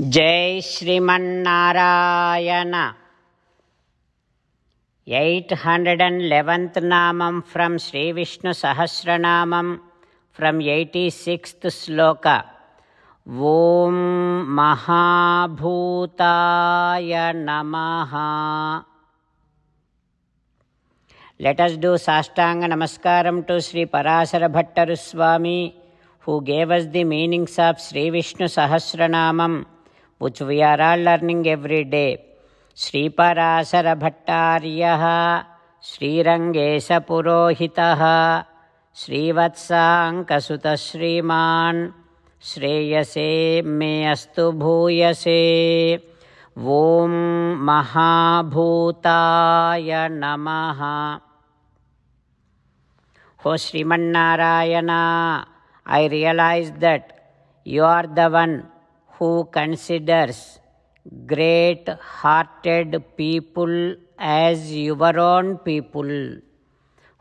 జై Shrimannarayana. Eight hundred and eleventh నామం from Shri Vishnu Sahasranamam from eighty sixth shloka. ఓం మహాభూతాయ నమ. Let's do sashtanga namaskaram to Shri Parashara Bhattaru swami who gives the meanings of Shri Vishnu Sahasranamam. which we are all learning every day. श्रीपराशरभट्टार्यः श्रीरङ्गेशपुरोहितः श्रीवत्साङ्कसुतः श्रीमान् श्रेयसे मे अस्तु भूयसे ॐ महाभूताय नम हो Sriman Narayana I realise that you are the one who considers great hearted people as your own people.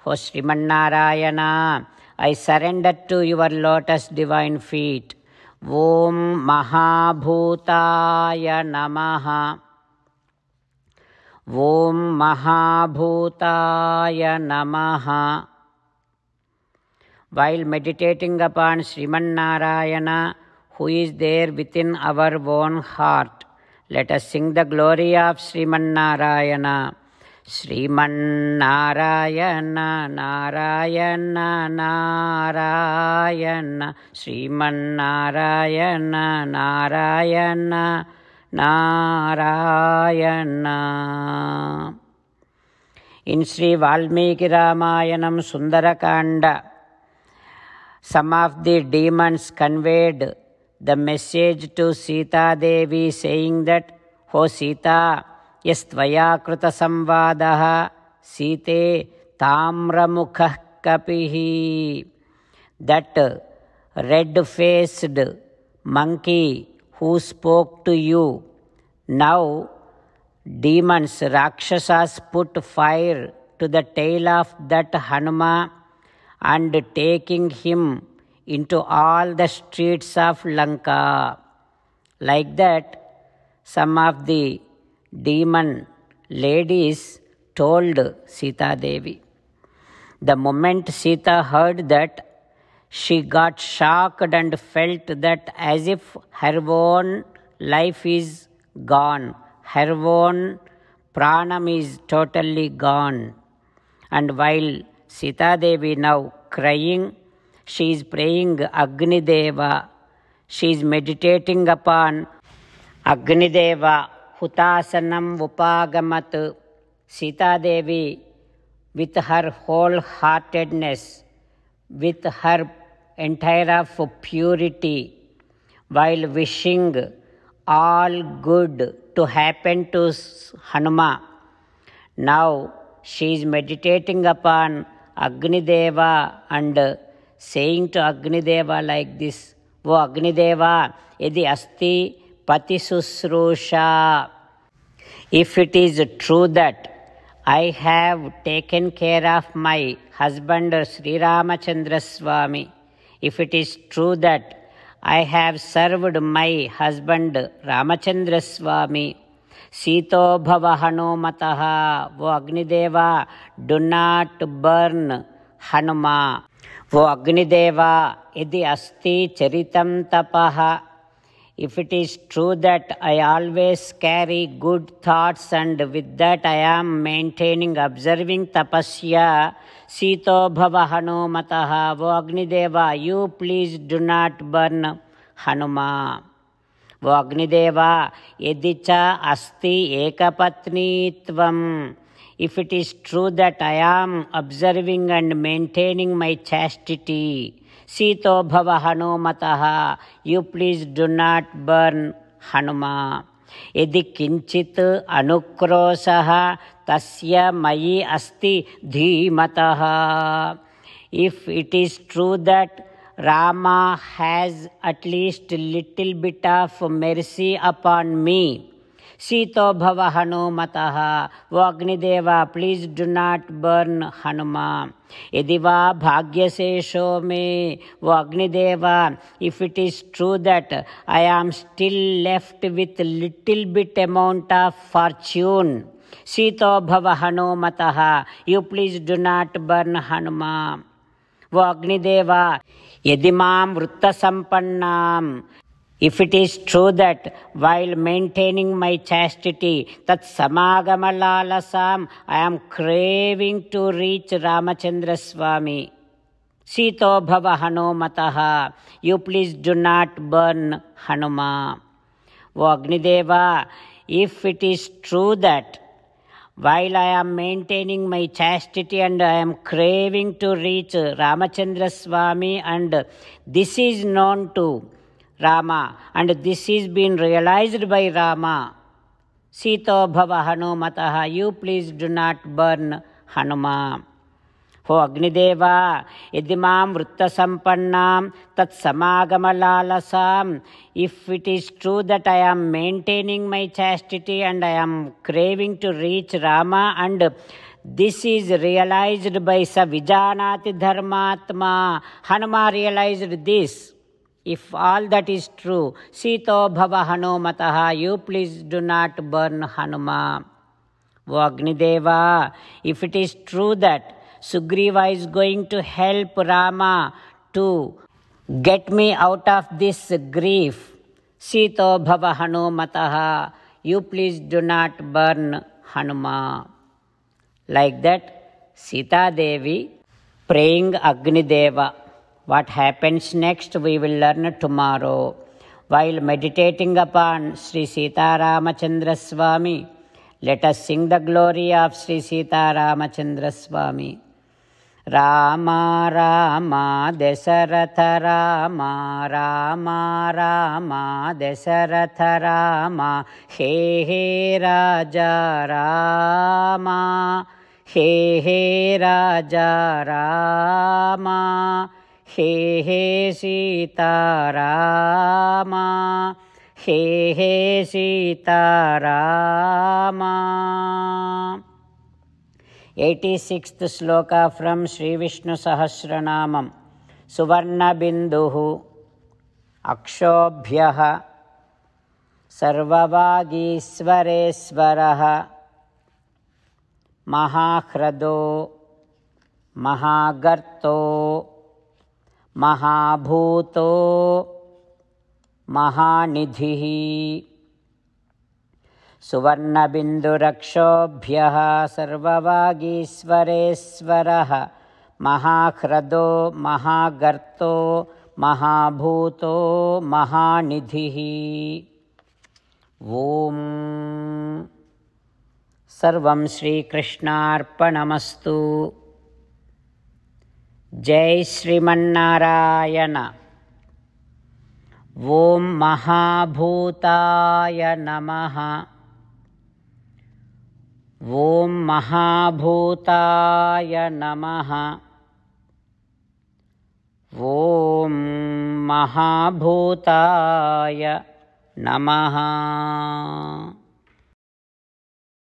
O oh, Srimannarayana, I surrender to your lotus divine feet. Om Mahabhutaya Namaha. Om Mahabhutaya Namaha. While meditating upon Srimannarayana, who is there within our own heart, let us sing the glory of Srimanarayana. Srimanarayana, Narayana, Narayana, Srimanarayana, Narayana, Narayana. Narayana. In Sri Valmiki Ramayanam Sundarakanda, some of the demons conveyed the message to Sita Devi saying that, O Sita, yastvaya krita samvadaha site tamramukhah kapihi. That red-faced monkey who spoke to you. Now demons, Rakshasas put fire to the tail of that Hanuma and taking him into all the streets of lanka like that some of the demon ladies told Sita Devi. The moment Sita heard that, she got shocked and felt that as if her own life is gone, her own pranam is totally gone. And while Sita Devi now crying, she is praying Agni Deva. She is meditating upon Agni Deva Hutasanam Upagamat Sita Devi with her wholeheartedness, with her entire of purity, while wishing all good to happen to Hanuma. Now she is meditating upon Agni Deva and saying to Agni Deva like this, O Agni Deva, yadi asti pati susrusha. If it is true that I have taken care of my husband Sri Ramachandra Swami, if it is true that I have served my husband Ramachandra Swami, Sito Bhava Hanumataha, O Agnideva, do not burn Hanuma. O Agnideva, Idi Asti Charitam Tapaha. If it is true that I always carry good thoughts and with that I am maintaining, observing tapasya, Sito Bhava Hanumataha, O Agnideva, you please do not burn Hanuma. O Agnideva, Yedicha Asti Ekapatnitvam If it is true that I am observing and maintaining my chastity, Sito Bhava Hanumataha, you please do not burn Hanuma. यदि किञ्चित् अनुक्रोशः तस्य मयि अस्ति धीमतः if it is true that Rama has at least little bit of mercy upon me, Sito bhava Hanumataha. O Agnideva, please do not burn Hanuma. Yadiva Bhagyasesho me. O Agnideva, if it is true that I am still left with little bit amount of fortune, Sito bhava Hanumataha. You please do not burn Hanuma. O Agnideva, Yadimam Vrutta Sampannam. If it is true that while maintaining my chastity, that samagamalasam, I am craving to reach Ramachandra Swami. Sito bhava Hanumataha. You please do not burn Hanuma. O Agnideva, if it is true that while I am maintaining my chastity and I am craving to reach Ramachandra Swami, and this is known to Rama, and this is been realized by Rama. Sito bhava Hanumataha, you please do not burn Hanuma. O Agnideva, idimam vrutta sampannam tat samagamalasam. If it is true that I am maintaining my chastity and I am craving to reach Rama and this is realized by Savijanati Dharmatma. Hanuma realized this. If all that is true, Sito Bhava Hanumataha, you please do not burn Hanuma. O if it is true that Sugriva is going to help Rama to get me out of this grief, Sito Bhava Hanumataha, you please do not burn Hanuma. Like that, Sita Devi praying Agnideva. What happens next we will learn tomorrow. While meditating upon Sri Sita Ramachandra Swami, let us sing the glory of Sri Sita Ramachandra Swami. Rama Rama Dasaratha Rama Rama Rama Dasaratha Rama He He Raja Rama He He Raja Rama हे हे सीतारामा, हे हे Sitarama. Eighty sixth shloka from Shri Vishnu Sahasranamam सुवर्णबिंदु अक्षोभ्यः सर्ववागीश्वरेश्वरः महाह्रदो, महागर्तो महाभूतो महानिधिः सुवर्णबिन्दुरक्षोभ्यः सर्ववागीश्वरेश्वरः महाह्रदो महागर्तो महाभूतो महानिधिः ॐ सर्वं श्रीकृष्णार्पणमस्तु। जय श्रीमन्नारायण। ॐ महाभूताय नमः। ॐ महाभूताय नमः। ॐ महाभूताय नमः